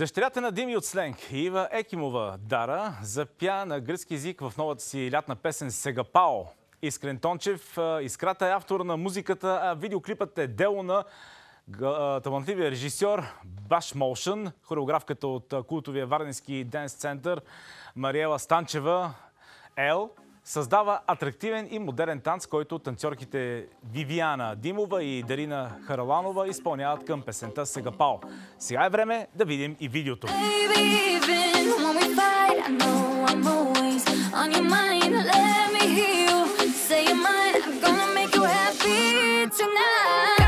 Дъщерята на Дими от Сленг, Ива Екимова Дара, запя на гръцки язик в новата си лятна песен Сегапао. Искрен Тончев, Искрата е автор на музиката, а видеоклипът е дело на талантливия режисьор Баш Молшън, хореографката от култовия Варненски денс център Мариела Станчева, Ел, създава атрактивен и модерен танц, който танцорките Вивиана Димова и Дарина Хараланова изпълняват към песента Сегапао. Сега е време да видим и видеото. Tonight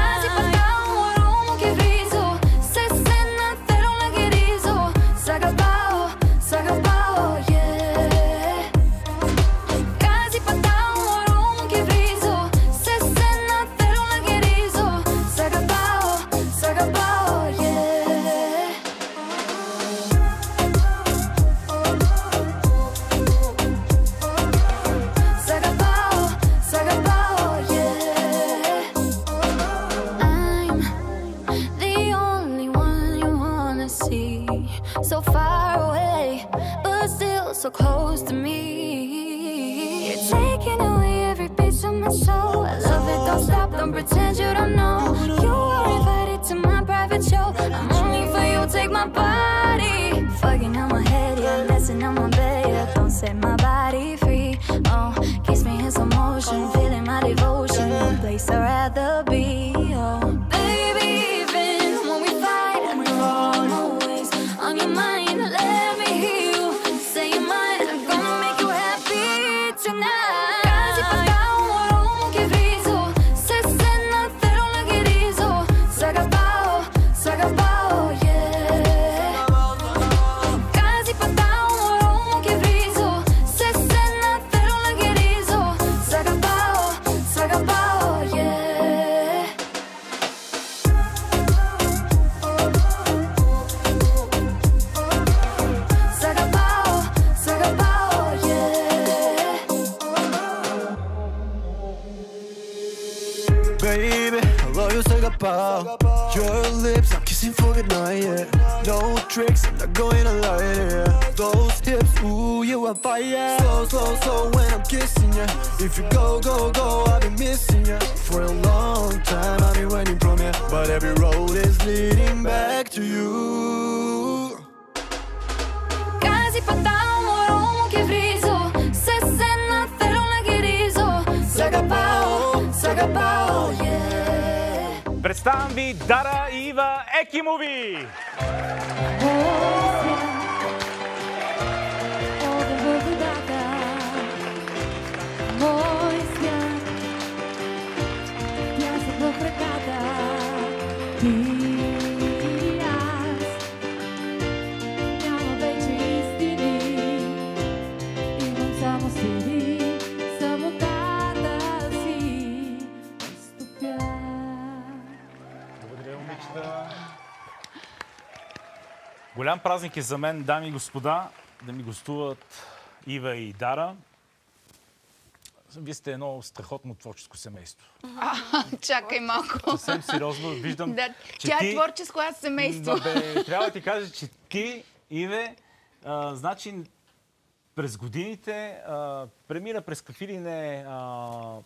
so far away, but still so close to me. You're taking away every piece of my soul. I love it, don't stop, don't pretend you don't know. You are invited to my private show. I'm only for you, take my body. Fucking on my head, yeah, messing on my bed, yeah. Don't set my body free. Oh, kiss me in some motion, feeling my devotion. No Place I'd rather be. Oh. Your lips, I'm kissing for goodnight, yeah. No tricks, I'm not going to lie, yeah. Those hips, ooh, you are fire. Slow, slow, slow when I'm kissing ya. If you go, go, go, I've been missing ya. For a long time, I've been waiting from ya. But every road is leading back to you. Quasi patamo, romo che friso. Se se na ferro la che riso. Sagapao, sagapao. Представям ви Дара и Ива Екимови! Празник е за мен, дами и господа, да ми гостуват Ива и Дара. Вие сте едно страхотно творческо семейство. А, чакай малко. Съвсем сериозно виждам, да, че тя е ти... е творческо, аз семейство. Бе, трябва да ти кажа, че ти, Иве, а, значи през годините а, премина през какви ли не а,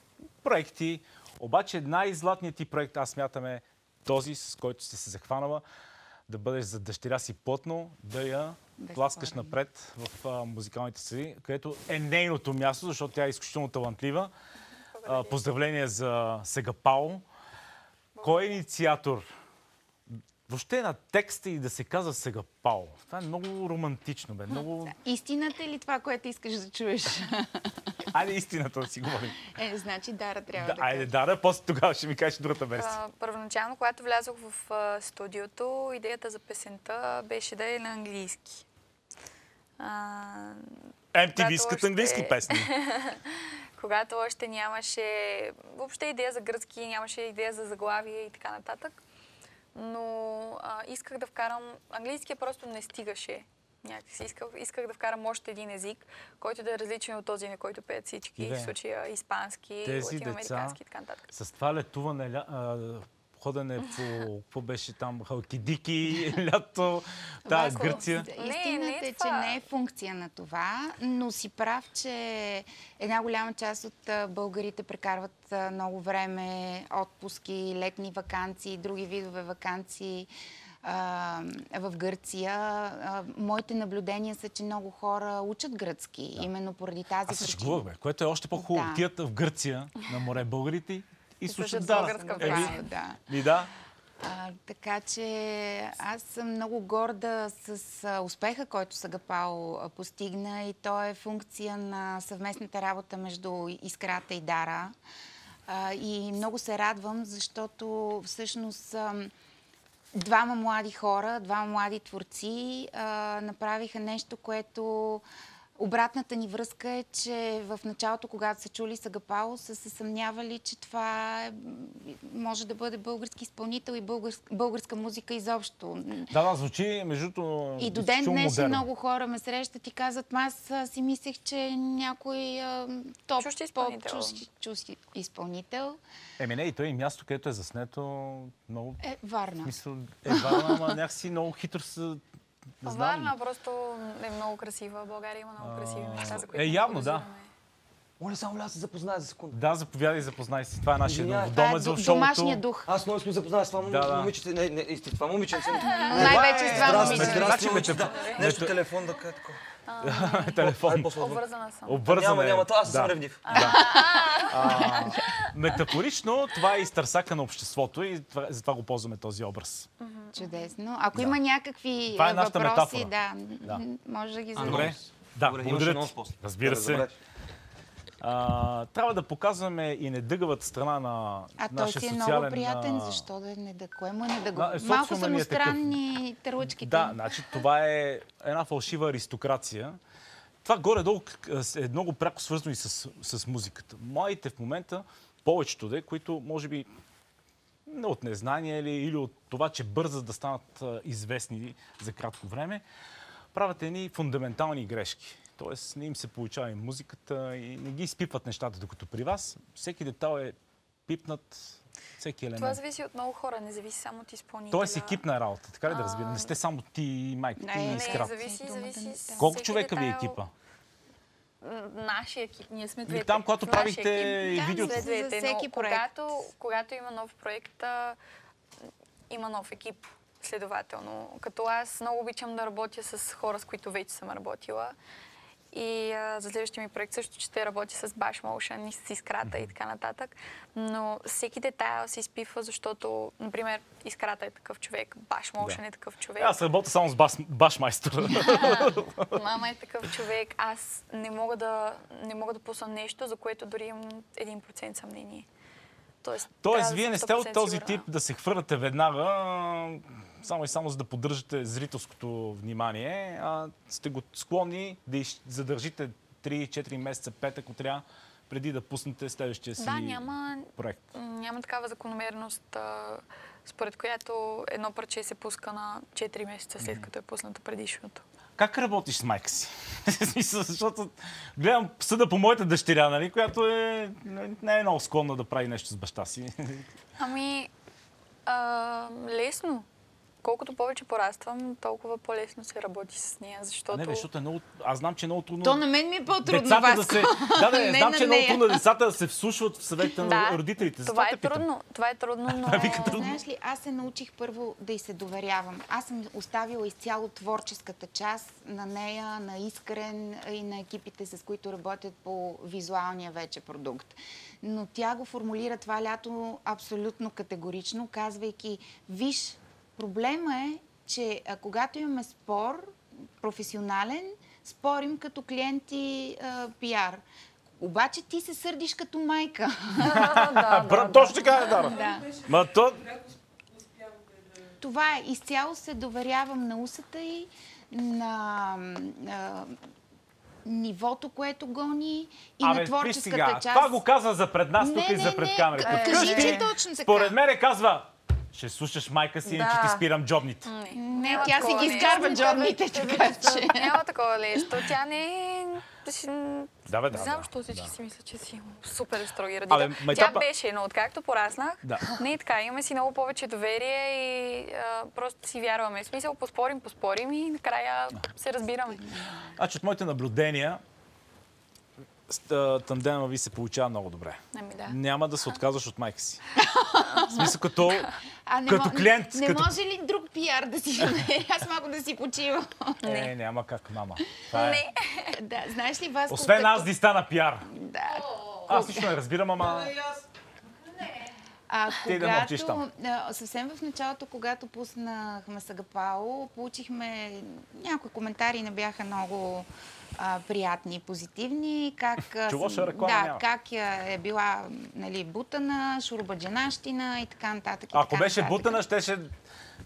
проекти, обаче най-златният ти проект, аз смятам е този, с който сте се захванала да бъдеш за дъщеря си плътно, да я тласкаш напред в а, музикалните си, където е нейното място, защото тя е изключително талантлива. Поздравление за Сега Пао. Кой е инициатор? Въобще на текста и да се казва Сега Пао. Това е много романтично, бе. Много... Истината е ли това, което искаш да чуеш? Айде истината да си говорим. Е, значи Дара трябва да, да Айде Дара, после тогава ще ми кажеш другата версия. Първоначално, когато влязох в а, студиото, идеята за песента беше да е на английски. А, MTV искат още... английски песни. когато още нямаше въобще идея за гръцки, нямаше идея за заглавие и така нататък. Но а, исках да вкарам... Английския просто не стигаше някакси. Исках, исках да вкарам още един език, който да е различен от този, на който пеят всички. В случая испански, деца, и така нататък. С това летуване, ходене по, какво беше там, Халкидики, лято, тази Майко, Гърция. Истината е че не е функция на това, но си прав, че една голяма част от българите прекарват много време, отпуски, летни вакансии, други видове вакансии в Гърция. Моите наблюдения са, че много хора учат гръцки, именно поради тази Аз се причина. шегувах, бе, което е още по-хубаво. Да. В Гърция, на море българите и слушат да. песен. Да. И да. А, така че аз съм много горда с а, успеха, който Сагапал а, постигна и то е функция на съвместната работа между Искрата и Дара. А, и много се радвам, защото всъщност ам, двама млади хора, двама млади творци а, направиха нещо, което Обратната ни връзка е, че в началото, когато са чули Сагапао, са се съмнявали, че това е, може да бъде български изпълнител и българска, българска музика изобщо. Да, да, звучи между И до ден модерно. много хора ме срещат и казват, «Ма аз си мислех, че някой а, топ поп, изпълнител. чужд, чужд изпълнител Еми не, и той и място, където е заснето, много... е В Варна. смисъл, е Варна, ама някакси много хитро са... Знам. Варна просто е много красива. България има много красиви неща, за които е, явно, да. Моля само да се запозная за секунда. Да, заповядай, запознай се. Това е нашия е новодомец в шоуто. домашния дух. Аз много искам да запозная с това момиче. Не, не, исти, това момиченце. Най-вече с това момиче. Значи, момиче. Да, Нещо телефон да кажа такова. Телефон. Обвързана съм. Няма, няма, това аз съм ревнив. Метафорично, това е изтърсака на обществото и това, затова го ползваме този образ. Чудесно. Ако има някакви е въпроси, да, може да ги. Добре. Да, благодаря. Разбира Да, се. А, трябва да показваме и недъгавата страна на А той нашия си е социален... много приятен, а, защо да не да кое му е не да го... Е, Малко са му е такъв. странни търлъчките. Да, значи това е една фалшива аристокрация. Това горе-долу е много пряко свързано и с, с музиката. Младите в момента, повечето де, които може би не от незнание или, или от това, че бързат да станат а, известни за кратко време, правят едни фундаментални грешки. Тоест не им се получава и музиката и не ги изпипват нещата, докато при вас всеки детал е пипнат, всеки елемент. Това зависи от много хора, не зависи само от изпълнителя. Тоест екипна работа, така ли да разбирам? Не сте само ти и майка ти Не, и не, Не, зависи, зависи. Колко човека ви е екипа? Нашия екип, ние сме И двете. там, когато правихте и Да, видеото. за- Сме двете, всеки проект. когато, когато има нов проект, а, има нов екип. Следователно, като аз много обичам да работя с хора, с които вече съм работила. И а, за следващия ми проект също ще работя с Bash Motion и с Искрата и така нататък. Но всеки детайл се изпива, защото, например, Искрата е такъв човек, Bash Motion Да. е такъв човек. Аз работя само с бас, башмайстор. Мама е такъв човек. Аз не мога да, не мога да пусна нещо, за което дори имам 1% съмнение. Тоест, Тоест, вие не сте от 100% този сигурна. тип да се хвърляте веднага, само и само за да поддържате зрителското внимание, а сте го склонни да задържите 3-4 месеца, 5, ако трябва, преди да пуснете следващия си Да, няма, проект. няма такава закономерност, а, според която едно парче се пуска на 4 месеца след като е пусната предишното. Как работиш с майка си? Защото гледам съда по моята дъщеря, нали, която е, не е много склонна да прави нещо с баща си. Ами, а, лесно. Колкото повече пораствам, толкова по-лесно се работи с нея, защото... Не, бе, защото е много... Аз знам, че е много трудно... То на мен ми е по-трудно, децата да Васко. се... Да, да, Не знам, на че е много трудно децата да се вслушват в съвета на Да, родителите. това Затова е трудно. Това е трудно, но... Знаеш ли, аз се научих първо да й се доверявам. Аз съм оставила изцяло творческата част на нея, на Искрен и на екипите, с които работят по визуалния вече продукт. Но тя го формулира това лято абсолютно категорично, казвайки, виж, проблема е, че а, когато имаме спор, професионален, спорим като клиенти а, пиар. Обаче ти се сърдиш като майка. да, точно така е, Дара. да. Ма то... Това е. Изцяло се доверявам на усата и на нивото, което гони и Абе, на творческата сега, част. това го казва за пред нас Не, тук и за пред камерите. кажи, че точно така. Според мен казва, Ще слушаш майка си, Да. иначе ти спирам джобните. Не, Не, тя си ги изкарва джобните, така че... Няма такова нещо. Тя не е... Да, бе, да, Не знам, да, защо всички да. си мислят, че си супер строги родител. Абе, ма и Тя тя па- беше, но откакто пораснах, Да. не е така. Имаме си много повече доверие и а, просто си вярваме. В смисъл, поспорим, поспорим и накрая се разбираме. Значи от моите наблюдения, тандема ви се получава много добре. Ами да. Няма да се отказваш от майка си. В смисъл като... А не Като клиент, Не, не като- може ли друг пиар да си намери? Аз малко да си почивам. Не, няма как, мама. Това е. Не. да, знаеш ли, Васко... Освен като- аз да стана пиар. Да. Аз нищо не разбирам, ама... А, Ти да мълчиш когато, съвсем в началото, когато пуснахме Сагапао, получихме някои коментари, не бяха много а, приятни и позитивни. Как, а, Че лоша съм- реклама да, няма. как е била нали, бутана, шурбаджанащина и така нататък. и Ако така беше нататък. бутана, щеше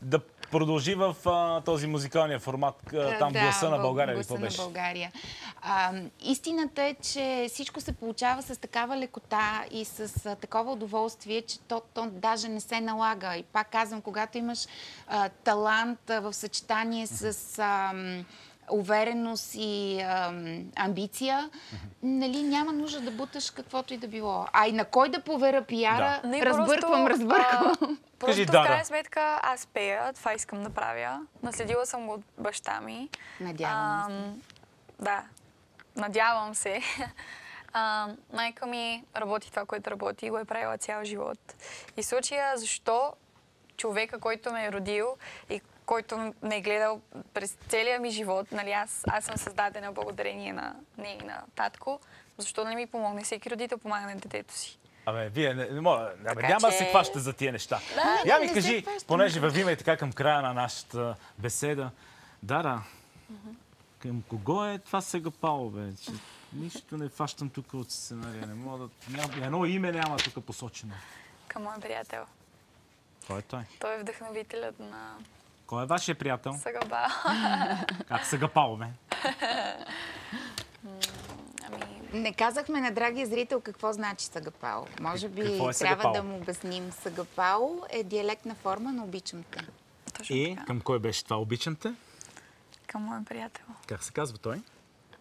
да продължи в а, този музикалния формат, а, там да, гласа на България гласа какво на. България. А, истината е, че всичко се получава с такава лекота и с а, такова удоволствие, че то, то даже не се налага. И пак казвам, когато имаш а, талант а, в съчетание с... А, увереност и ам, амбиция, нали, няма нужда да буташ каквото и да било. А и на кой да поверя пиара, Не, разбърквам, просто, разбърквам. а, Просто Кажи, в крайна сметка аз пея, това искам да правя. Наследила съм го от баща ми. Надявам се. Да, надявам се. А, майка ми работи това, което работи и го е правила цял живот. И случая защо човека, който ме е родил и който ме е гледал през целия ми живот, нали, аз, аз съм създадена благодарение на нея и на татко, защо не ми помогне? Всеки родител помага на детето си. Абе, вие не, не мога, абе, няма да че- се хващате за тия неща. Да, Я ми кажи, понеже вървим и така към края на нашата беседа. Дара, към кого е това сега Пао, бе? Че нищо не фащам тук от сценария. Не мога да... Няма, едно име няма тук посочено. Към моя приятел. Кой е той? Той е вдъхновителят на Кой е вашия приятел? Сагаба. Как сега Пао, бе? Ами, Не казахме на драгия зрител какво значи сагапао. Може би е трябва сагапао? да му обясним. Сагапао е диалектна форма на обичам те. точно И така. към кой беше това? Обичам те? Към моя приятел. Как се казва той?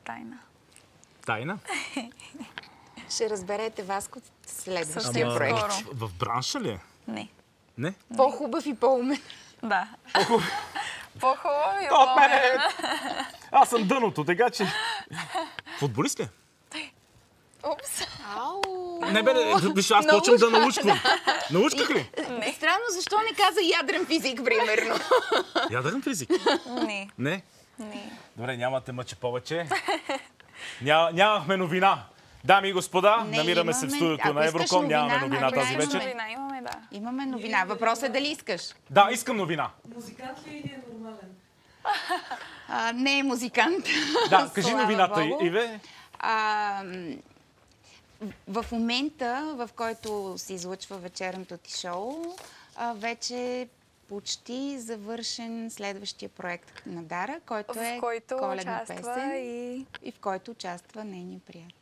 Тайна. Тайна? Ще разберете Васко в следващия проект. в бранша ли е? Не. Не? По-хубав и по-умен. Да. По-хубаво и От мен по-умен. е... Аз съм дъното, така че... Футболист ли? Упс. Ау! Не бе, не, виж, аз почвам да научквам. Научках ли? Странно, защо не каза ядрен физик, примерно? Ядрен физик. Не. Не? Не. Добре, няма те мъча повече. Ня, нямахме новина. Дами и господа, Не, намираме се в имаме- студиото на Евроком. новина, Нямаме новина тази имаме. вечер. Новина имаме, да. Имаме новина. Въпросът е дали искаш. Да, искам новина. Музикант ли е или е нормален? А, не е музикант. Да, кажи Слава новината, Богу. Иве. А, в момента, в който се излъчва вечерното ти шоу, а, вече почти завършен следващия проект на Дара, който е В който коледна участва песен и... и в който участва нейния приятел.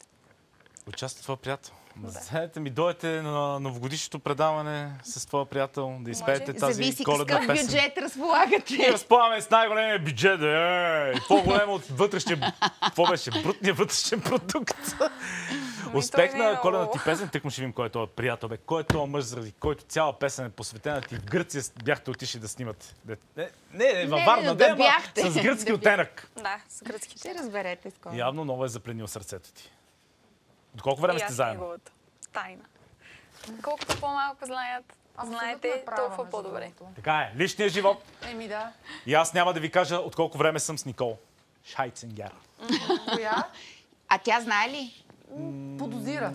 Участва твоя приятел. Знаете ми, дойдете на новогодишното предаване с твоя приятел да изпеете тази Зависи коледна песен. бюджет разполагате. Ние разполагаме с най-големия бюджет. Е, по-голем от вътрешния... Какво беше? Брутния вътрешен продукт. Успех не е на коледната много. ти песен. Тък му ще видим кой е този приятел. Бе. Кой е този мъж, заради който цяла песен е посветена ти в Гърция бяхте отишли да снимате. Не, не, не във Варна, да да, бяхте. с гръцки Да оттенък. Да, с гръцките. Ще разберете скоро. Явно много е запленил сърцето ти. От колко време сте заедно? неговото. Тайна. Колкото по-малко знаят, знаете, толкова по-добре. Така е. Личният живот. Еми да. И аз няма да ви кажа от колко време съм с Никол. Шайценгер. Коя? А тя знае ли? Подозира.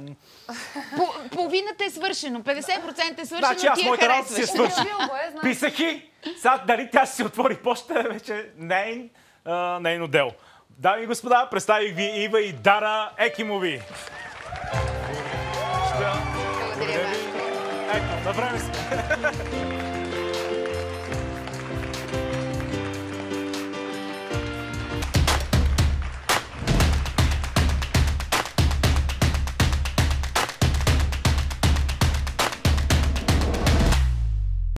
По, половината е свършено, 50% е свършено, Значи аз моята работа си е свършена. Е. Писах и, сега дали тя ще си отвори почта, е вече нейн, а, нейно дело. Дами и господа, представих ви Ива и Дара Екимови. Благодаря,